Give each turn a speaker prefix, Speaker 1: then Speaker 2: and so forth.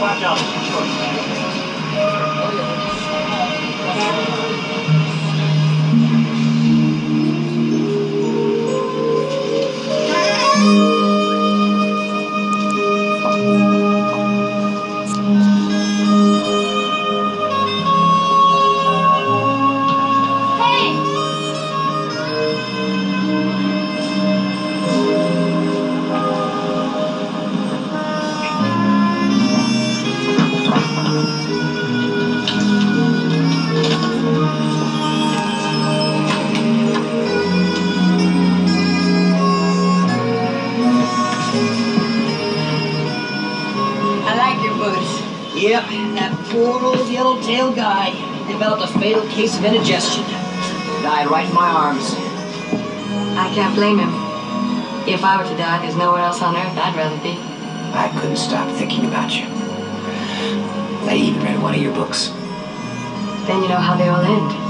Speaker 1: What are
Speaker 2: your boots.
Speaker 3: Yep, that poor old yellow-tailed guy developed a fatal case of indigestion. Died right in my arms.
Speaker 2: I can't blame him. If I were to die, there's nowhere else on earth I'd rather be.
Speaker 3: I couldn't stop thinking about you. I even read one of your books.
Speaker 2: Then you know how they all end.